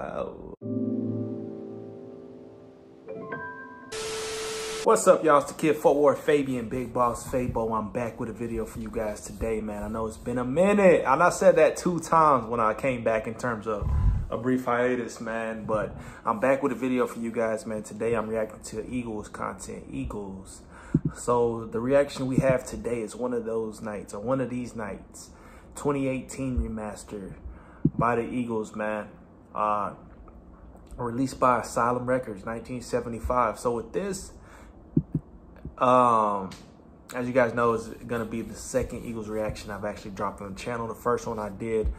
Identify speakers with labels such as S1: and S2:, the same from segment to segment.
S1: Wow. What's up, y'all? It's the Kid Fort Worth, Fabian, Big Boss Fabo. I'm back with a video for you guys today, man. I know it's been a minute, and I said that two times when I came back in terms of a brief hiatus, man. But I'm back with a video for you guys, man. Today I'm reacting to Eagles content. Eagles. So the reaction we have today is one of those nights, or one of these nights. 2018 remaster by the Eagles, man. Uh, released by Asylum Records, 1975. So with this, um, as you guys know, is gonna be the second Eagles reaction I've actually dropped on the channel. The first one I did,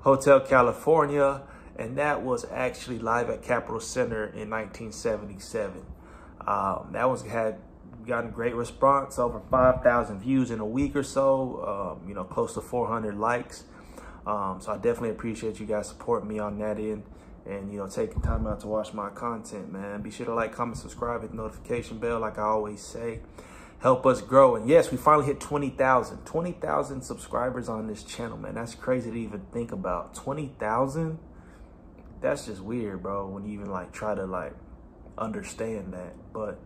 S1: Hotel California, and that was actually live at Capital Centre in 1977. Um, that was had gotten great response, over 5,000 views in a week or so, um, you know, close to 400 likes. Um, so I definitely appreciate you guys supporting me on that end and, you know, taking time out to watch my content, man. Be sure to like, comment, subscribe, hit the notification bell, like I always say. Help us grow. And yes, we finally hit 20,000. 20,000 subscribers on this channel, man. That's crazy to even think about. 20,000? That's just weird, bro, when you even, like, try to, like, understand that. But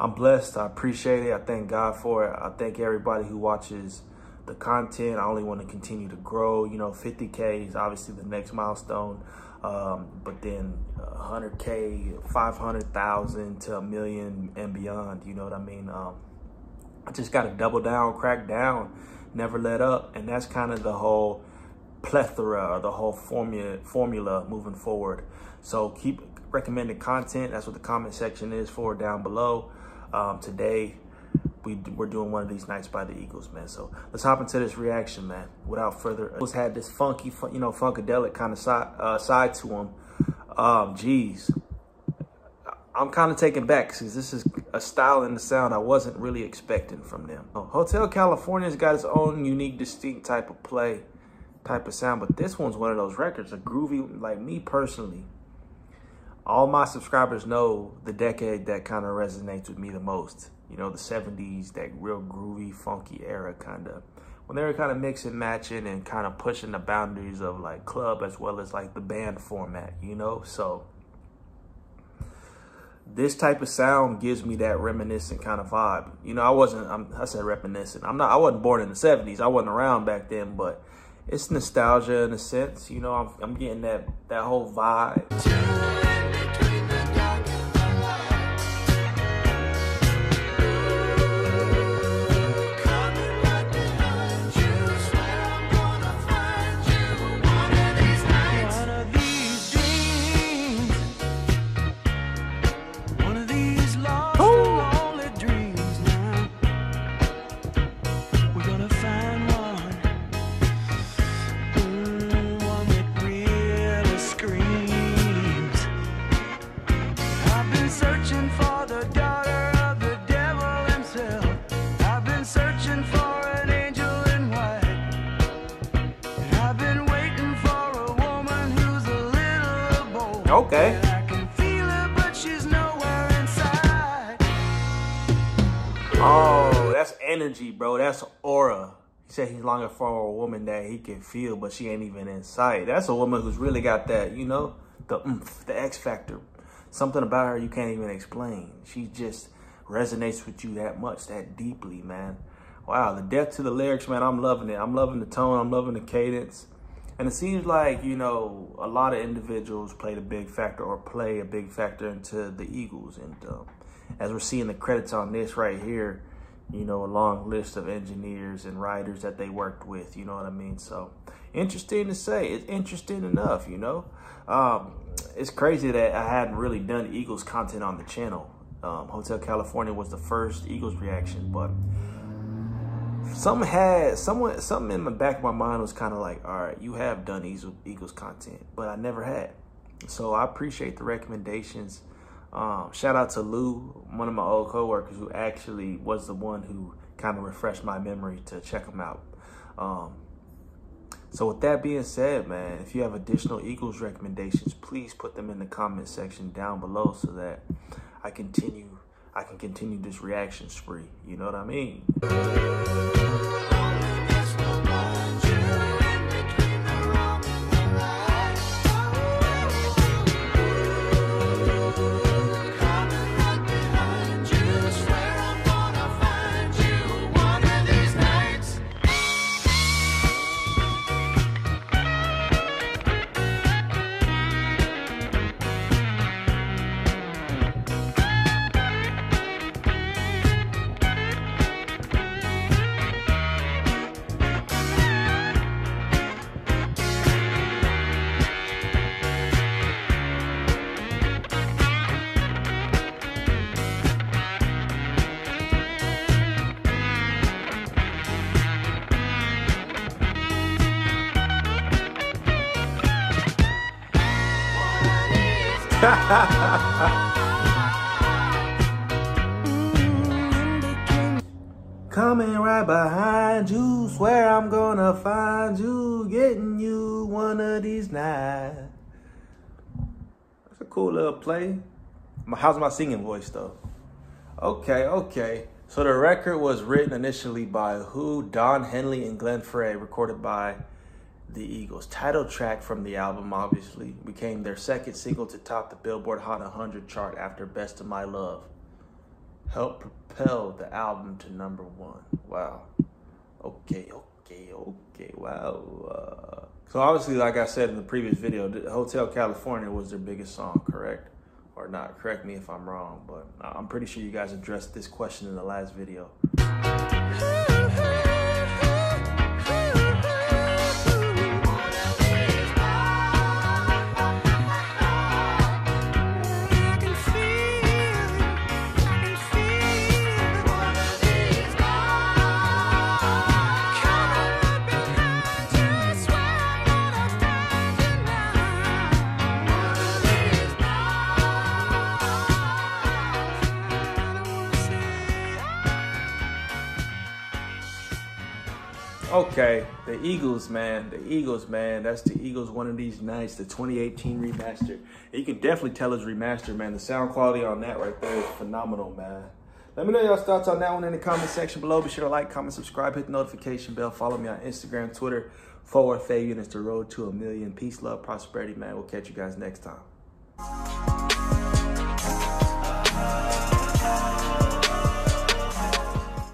S1: I'm blessed. I appreciate it. I thank God for it. I thank everybody who watches the content. I only want to continue to grow. You know, 50K is obviously the next milestone. Um, but then 100K, 500,000 to a million and beyond. You know what I mean? Um, I just got to double down, crack down, never let up. And that's kind of the whole plethora or the whole formula, formula moving forward. So keep recommending content. That's what the comment section is for down below. Um, today, we, we're doing one of these nights by the Eagles, man. So let's hop into this reaction, man. Without further ado, had this funky, you know, funkadelic kind of side, uh, side to them. Um, geez. I'm kind of taken back because this is a style and a sound I wasn't really expecting from them. Hotel California's got its own unique, distinct type of play, type of sound, but this one's one of those records, a groovy, like me personally, all my subscribers know the decade that kind of resonates with me the most. You know, the 70s, that real groovy, funky era kind of. When they were kind of mixing, matching, and kind of pushing the boundaries of like club as well as like the band format, you know? So this type of sound gives me that reminiscent kind of vibe. You know, I wasn't, I'm, i said reminiscent. I'm not, I wasn't born in the 70s. I wasn't around back then, but it's nostalgia in a sense. You know, I'm, I'm getting that, that whole vibe. Okay. Oh, that's energy, bro. That's aura. He said he's longing for a woman that he can feel, but she ain't even in sight. That's a woman who's really got that, you know, the oomph, the X factor. Something about her you can't even explain. She just resonates with you that much, that deeply, man. Wow, the depth to the lyrics, man, I'm loving it. I'm loving the tone. I'm loving the cadence. And it seems like, you know, a lot of individuals played a big factor or play a big factor into the Eagles. And um, as we're seeing the credits on this right here, you know, a long list of engineers and writers that they worked with, you know what I mean? So interesting to say. It's interesting enough, you know. Um, it's crazy that I hadn't really done Eagles content on the channel. Um, Hotel California was the first Eagles reaction, but something had someone something in the back of my mind was kind of like, all right, you have done Eagles, Eagles content, but I never had. So I appreciate the recommendations. Um, shout out to Lou, one of my old coworkers, who actually was the one who kind of refreshed my memory to check them out. Um, so with that being said, man, if you have additional Eagles recommendations, please put them in the comment section down below so that I continue I can continue this reaction spree. You know what I mean? Coming right behind you, swear I'm gonna find you, getting you one of these nights. That's a cool little play. How's my singing voice though? Okay, okay. So the record was written initially by who? Don Henley and Glenn Frey, recorded by the Eagles. Title track from the album, obviously, became their second single to top the Billboard Hot 100 chart after Best of My Love. Helped propel the album to number one. Wow. Okay, okay, okay. Wow. Uh, so obviously, like I said in the previous video, Hotel California was their biggest song, correct? Or not, correct me if I'm wrong, but I'm pretty sure you guys addressed this question in the last video. Okay, the Eagles, man. The Eagles, man. That's the Eagles one of these nights, the 2018 remaster. You can definitely tell it's remastered, man. The sound quality on that right there is phenomenal, man. Let me know y'all's thoughts on that one in the comment section below. Be sure to like, comment, subscribe, hit the notification bell. Follow me on Instagram, Twitter, Fort Worth Fabian. It's the road to a million. Peace, love, prosperity, man. We'll catch you guys next time.